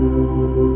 you.